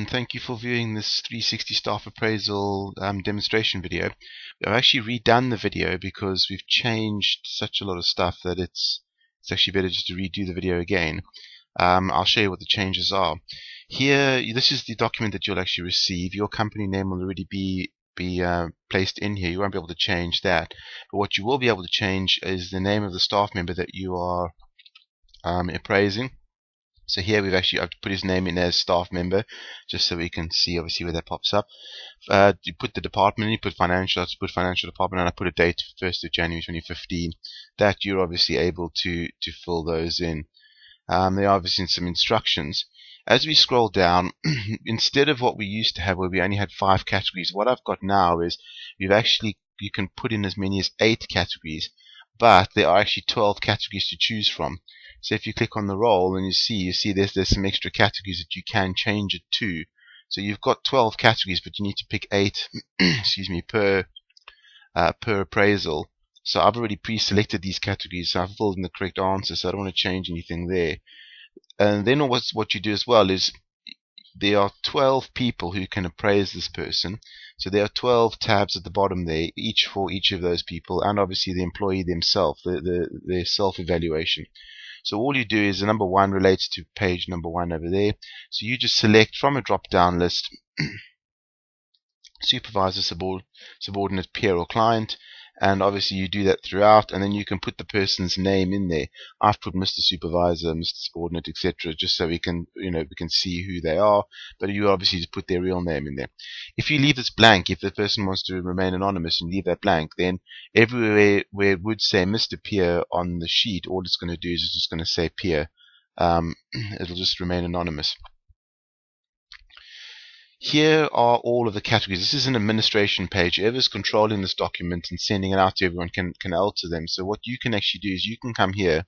and thank you for viewing this 360 staff appraisal um, demonstration video. I've actually redone the video because we've changed such a lot of stuff that it's it's actually better just to redo the video again. Um, I'll show you what the changes are. Here, this is the document that you'll actually receive. Your company name will already be be uh, placed in here. You won't be able to change that. But what you will be able to change is the name of the staff member that you are um, appraising. So here we've actually I've put his name in as staff member, just so we can see obviously where that pops up. Uh, you put the department, you put financial, I put financial department, and I put a date, 1st of January 2015. That you're obviously able to to fill those in. Um, there are obviously some instructions. As we scroll down, instead of what we used to have, where we only had five categories, what I've got now is you've actually you can put in as many as eight categories, but there are actually 12 categories to choose from. So if you click on the role and you see, you see there's, there's some extra categories that you can change it to. So you've got 12 categories, but you need to pick 8, excuse me, per, uh, per appraisal. So I've already pre-selected these categories, so I've filled in the correct answer, so I don't want to change anything there. And then what's, what you do as well is there are 12 people who can appraise this person. So there are 12 tabs at the bottom there, each for each of those people, and obviously the employee themselves, the, the, their self-evaluation. So all you do is the number one relates to page number one over there. So you just select from a drop down list supervisor, subordinate, peer, or client, and obviously you do that throughout and then you can put the person's name in there I've put Mr. Supervisor Mr. Subordinate etc just so we can you know we can see who they are but you obviously just put their real name in there if you leave this blank if the person wants to remain anonymous and leave that blank then everywhere where it would say Mr. Peer on the sheet all it's going to do is it's just going to say Peer um, it'll just remain anonymous here are all of the categories. This is an administration page. Whoever's controlling this document and sending it out to everyone can, can alter them. So what you can actually do is you can come here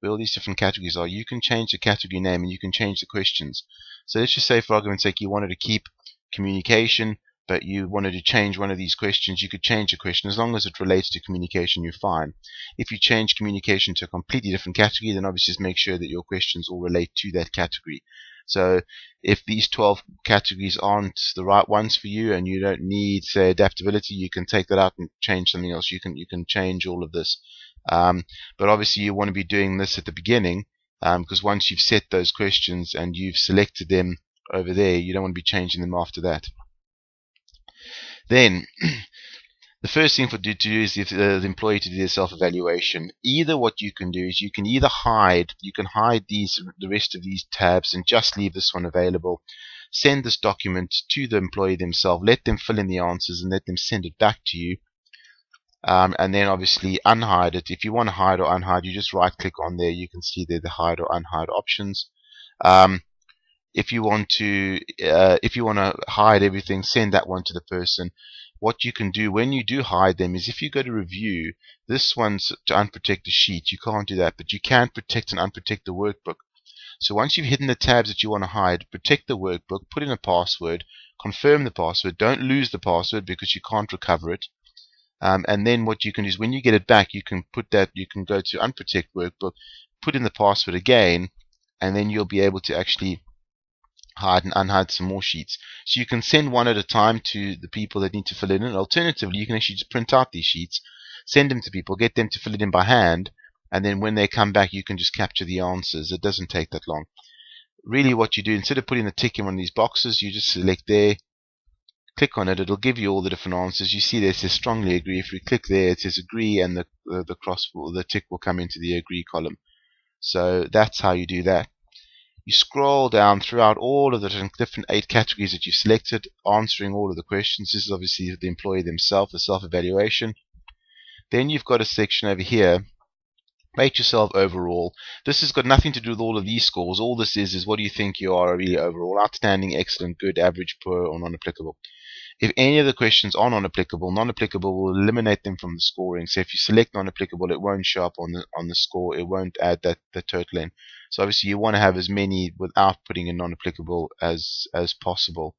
where all these different categories are. You can change the category name and you can change the questions. So let's just say for argument's sake you wanted to keep communication but you wanted to change one of these questions, you could change the question. As long as it relates to communication, you're fine. If you change communication to a completely different category, then obviously just make sure that your questions all relate to that category. So if these 12 categories aren't the right ones for you and you don't need say adaptability, you can take that out and change something else. You can you can change all of this. Um, but obviously you want to be doing this at the beginning because um, once you've set those questions and you've selected them over there, you don't want to be changing them after that. Then the first thing for to do is if uh, the employee to do their self-evaluation. Either what you can do is you can either hide, you can hide these the rest of these tabs and just leave this one available. Send this document to the employee themselves, let them fill in the answers and let them send it back to you. Um, and then obviously unhide it. If you want to hide or unhide, you just right click on there. You can see there the hide or unhide options. Um, if you want to uh, if you want to hide everything, send that one to the person what you can do when you do hide them is if you go to review, this one's to unprotect the sheet. You can't do that, but you can protect and unprotect the workbook. So once you've hidden the tabs that you want to hide, protect the workbook, put in a password, confirm the password, don't lose the password because you can't recover it. Um, and then what you can do is when you get it back, you can put that, you can go to unprotect workbook, put in the password again, and then you'll be able to actually hide and unhide some more sheets. So you can send one at a time to the people that need to fill it in. Alternatively, you can actually just print out these sheets, send them to people, get them to fill it in by hand, and then when they come back, you can just capture the answers. It doesn't take that long. Really, what you do, instead of putting the tick in one of these boxes, you just select there, click on it, it'll give you all the different answers. You see there it says strongly agree. If you click there, it says agree, and the, the, the cross, the tick will come into the agree column. So that's how you do that. You scroll down throughout all of the different eight categories that you've selected, answering all of the questions. This is obviously the employee themselves, the self-evaluation. Then you've got a section over here, rate yourself overall. This has got nothing to do with all of these scores. All this is is what do you think you are really overall, outstanding, excellent, good, average, poor, or non-applicable. If any of the questions are non-applicable, non-applicable will eliminate them from the scoring. So if you select non-applicable, it won't show up on the on the score. It won't add that the total in. So obviously you want to have as many without putting a non-applicable as as possible.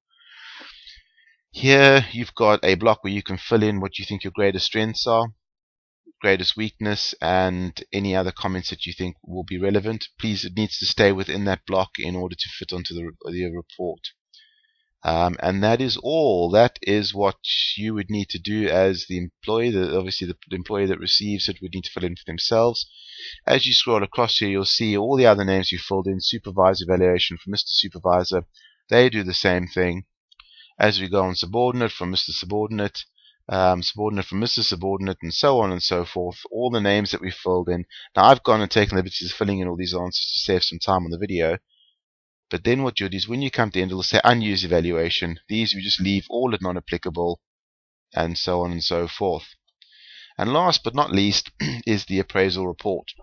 Here you've got a block where you can fill in what you think your greatest strengths are, greatest weakness, and any other comments that you think will be relevant. Please, it needs to stay within that block in order to fit onto the, the report. Um, and that is all. That is what you would need to do as the employee. The, obviously, the, the employee that receives it would need to fill in for themselves. As you scroll across here, you'll see all the other names you filled in. Supervisor evaluation from Mr. Supervisor. They do the same thing. As we go on subordinate from Mr. Subordinate, um, subordinate from Mr. Subordinate, and so on and so forth. All the names that we filled in. Now, I've gone and taken liberties of filling in all these answers to save some time on the video. But then what you'll do is when you come to end, it'll say unused evaluation. These we just leave all at non-applicable, and so on and so forth. And last but not least is the appraisal report.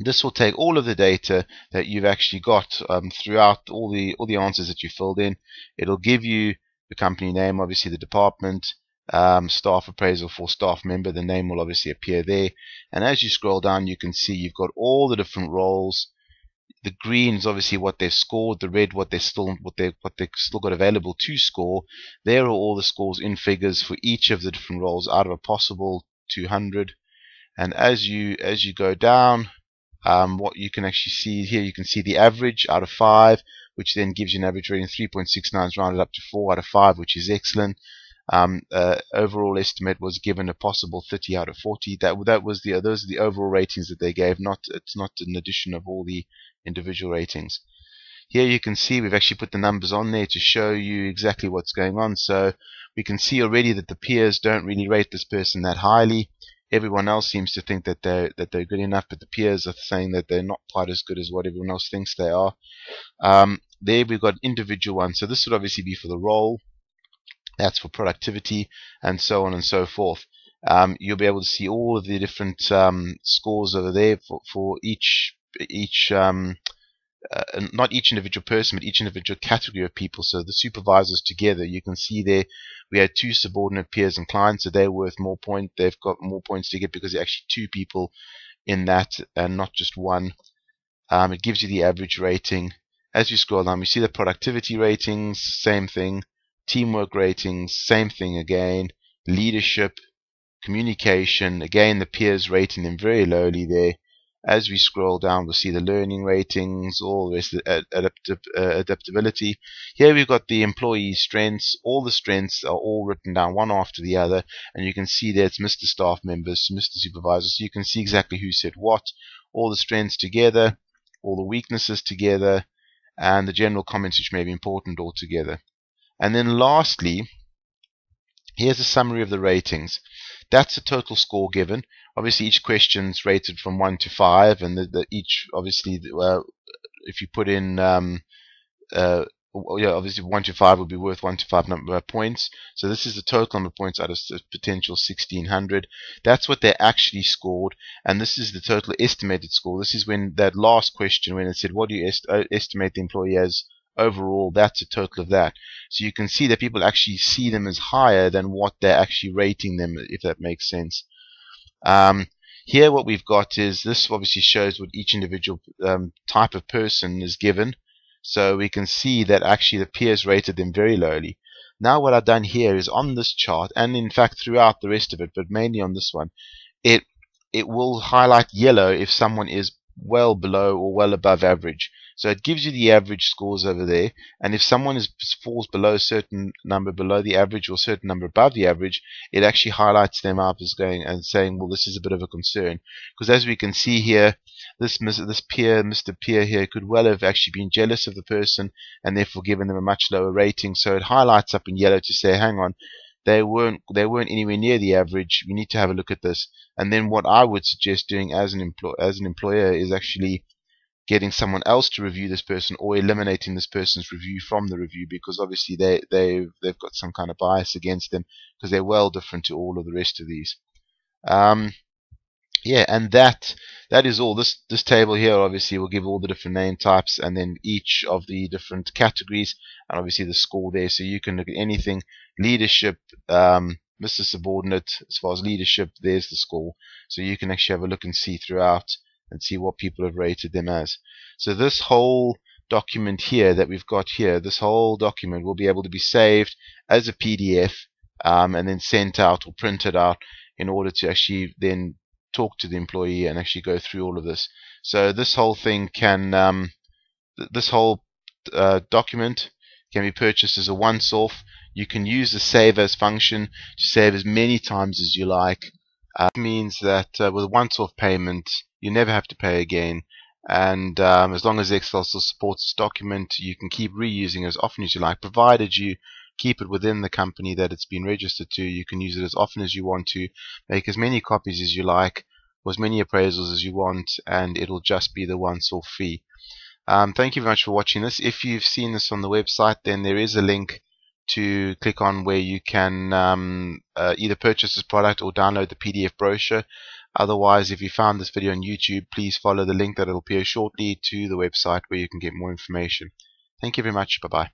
This will take all of the data that you've actually got um, throughout all the all the answers that you filled in. It'll give you the company name, obviously the department, um, staff appraisal for staff member. The name will obviously appear there. And as you scroll down, you can see you've got all the different roles the green is obviously what they've scored, the red what they still what they what they still got available to score. There are all the scores in figures for each of the different roles out of a possible 200. And as you as you go down, um, what you can actually see here, you can see the average out of five, which then gives you an average rating 3.69 is rounded up to four out of five, which is excellent. Um, uh, overall estimate was given a possible 30 out of 40. That that was the those are the overall ratings that they gave. Not it's not an addition of all the individual ratings. Here you can see we've actually put the numbers on there to show you exactly what's going on. So we can see already that the peers don't really rate this person that highly. Everyone else seems to think that they're that they're good enough, but the peers are saying that they're not quite as good as what everyone else thinks they are. Um, there we've got individual ones. So this would obviously be for the role. That's for productivity and so on and so forth. Um, you'll be able to see all of the different um, scores over there for, for each each um, uh, not each individual person, but each individual category of people. So the supervisors together, you can see there we had two subordinate peers and clients, so they're worth more points. They've got more points to get because they're actually two people in that and not just one. Um, it gives you the average rating. As you scroll down, you see the productivity ratings, same thing. Teamwork ratings, same thing again. Leadership, communication, again the peers rating them very lowly there. As we scroll down, we'll see the learning ratings, all this uh, adaptability. Here we've got the employee strengths. All the strengths are all written down one after the other, and you can see there it's Mr. Staff members, Mr. Supervisors. so you can see exactly who said what. All the strengths together, all the weaknesses together, and the general comments which may be important all together. And then lastly, here's a summary of the ratings. That's the total score given obviously each question's rated from one to five, and the, the each obviously uh, if you put in um, uh, yeah, obviously one to five would be worth one to five number of points. So this is the total number of points out of the potential 1600. That's what they actually scored, and this is the total estimated score. This is when that last question when it said what do you est uh, estimate the employee as overall. That's a total of that. So you can see that people actually see them as higher than what they're actually rating them, if that makes sense. Um, here what we've got is this obviously shows what each individual um, type of person is given. So we can see that actually the peers rated them very lowly. Now what I've done here is on this chart, and in fact throughout the rest of it, but mainly on this one, it it will highlight yellow if someone is well below or well above average. So it gives you the average scores over there, and if someone is falls below a certain number below the average or a certain number above the average, it actually highlights them up as going and saying, well, this is a bit of a concern. Because as we can see here, this this peer, Mr. Peer here, could well have actually been jealous of the person and therefore given them a much lower rating. So it highlights up in yellow to say, hang on, they weren't they weren't anywhere near the average. We need to have a look at this. And then what I would suggest doing as an as an employer is actually getting someone else to review this person or eliminating this person's review from the review because obviously they they they've got some kind of bias against them because they're well different to all of the rest of these. Um, yeah, and that that is all. This this table here obviously will give all the different name types and then each of the different categories and obviously the score there. So you can look at anything leadership, um, Mr. Subordinate. As far as leadership, there's the score. So you can actually have a look and see throughout and see what people have rated them as. So this whole document here that we've got here, this whole document will be able to be saved as a PDF um, and then sent out or printed out in order to actually then talk to the employee and actually go through all of this. So this whole thing can, um, th this whole uh, document can be purchased as a once-off. You can use the save as function to save as many times as you like. Uh, it means that uh, with a once-off payment, you never have to pay again. And um, as long as Excel still supports this document, you can keep reusing it as often as you like, provided you keep it within the company that it's been registered to. You can use it as often as you want to, make as many copies as you like, or as many appraisals as you want, and it'll just be the once-off fee. Um, thank you very much for watching this. If you've seen this on the website, then there is a link to click on where you can um, uh, either purchase this product or download the PDF brochure. Otherwise, if you found this video on YouTube, please follow the link that will appear shortly to the website where you can get more information. Thank you very much. Bye-bye.